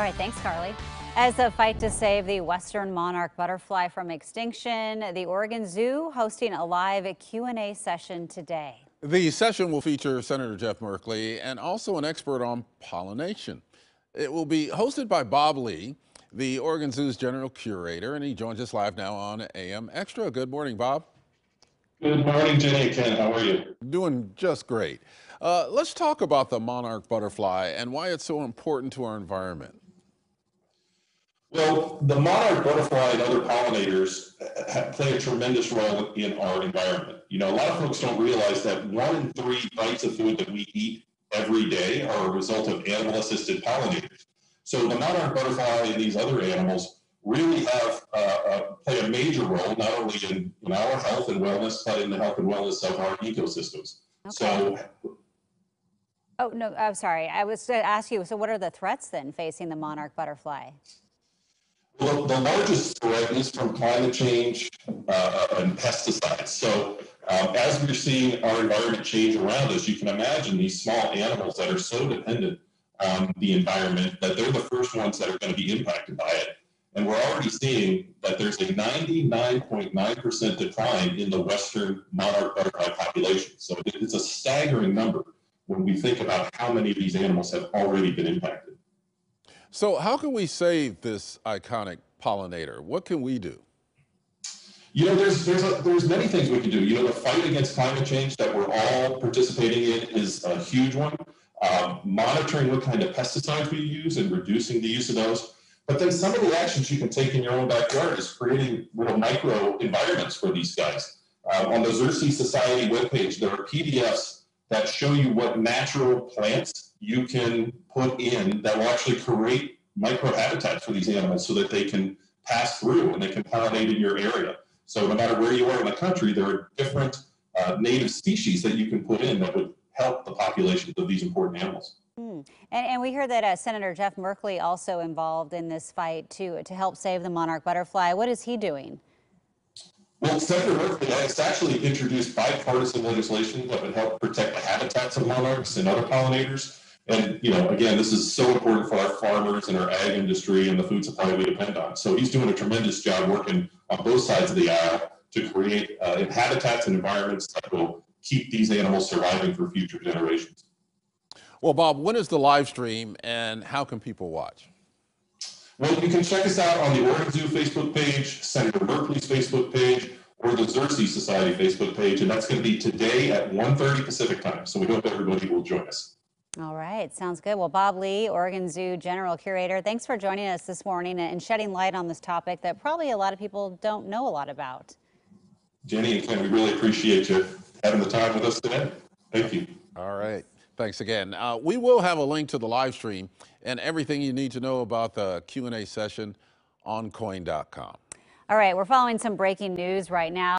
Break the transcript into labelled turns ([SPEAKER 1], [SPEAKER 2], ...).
[SPEAKER 1] All right, thanks, Carly. As a fight to save the western monarch butterfly from extinction, the Oregon Zoo hosting a live Q&A session today.
[SPEAKER 2] The session will feature Senator Jeff Merkley and also an expert on pollination. It will be hosted by Bob Lee, the Oregon Zoo's general curator, and he joins us live now on AM Extra. Good morning, Bob.
[SPEAKER 3] Good morning, Jenny and Ken. How are you?
[SPEAKER 2] Doing just great. Uh, let's talk about the monarch butterfly and why it's so important to our environment.
[SPEAKER 3] Well, the monarch butterfly and other pollinators play a tremendous role in our environment. You know, a lot of folks don't realize that one in three bites of food that we eat every day are a result of animal-assisted pollinators. So the monarch butterfly and these other animals really have uh, uh, play a major role not only in, in our health and wellness, but in the health and wellness of our ecosystems. Okay. So
[SPEAKER 1] Oh, no, I'm sorry. I was to ask you, so what are the threats then facing the monarch butterfly?
[SPEAKER 3] Well, the largest threat is from climate change uh, and pesticides. So um, as we're seeing our environment change around us, you can imagine these small animals that are so dependent on the environment that they're the first ones that are going to be impacted by it. And we're already seeing that there's a 99.9% decline in the Western monarch butterfly population. So it's a staggering number when we think about how many of these animals have already been impacted.
[SPEAKER 2] So how can we save this iconic pollinator? What can we do?
[SPEAKER 3] You know, there's there's a, there's many things we can do. You know, the fight against climate change that we're all participating in is a huge one. Um, monitoring what kind of pesticides we use and reducing the use of those. But then some of the actions you can take in your own backyard is creating little micro environments for these guys. Uh, on the Xerces Society webpage, there are PDFs that show you what natural plants you can put in that will actually create microhabitats for these animals so that they can pass through and they can pollinate in your area. So no matter where you are in the country, there are different uh, native species that you can put in that would help the populations of these important animals.
[SPEAKER 1] Mm. And, and, we hear that uh, Senator Jeff Merkley also involved in this fight to, to help save the monarch butterfly. What is he doing?
[SPEAKER 3] Well, Senator Merkley has actually introduced bipartisan legislation that would help protect the habitats of monarchs and other pollinators. And, you know, again, this is so important for our farmers and our ag industry and the food supply we depend on. So he's doing a tremendous job working on both sides of the aisle to create uh, habitats and environments that will keep these animals surviving for future generations.
[SPEAKER 2] Well, Bob, when is the live stream and how can people watch?
[SPEAKER 3] Well, you can check us out on the Oregon Zoo Facebook page, Senator Merkley's Facebook page, or the Xerces Society Facebook page, and that's going to be today at 1.30 Pacific time. So we hope everybody will join us.
[SPEAKER 1] All right, sounds good. Well, Bob Lee, Oregon Zoo General Curator, thanks for joining us this morning and shedding light on this topic that probably a lot of people don't know a lot about.
[SPEAKER 3] Jenny and Ken, we really appreciate you having the time with us today. Thank you.
[SPEAKER 2] All right. Thanks again. Uh, we will have a link to the live stream and everything you need to know about the Q&A session on KOIN.com.
[SPEAKER 1] All right, we're following some breaking news right now.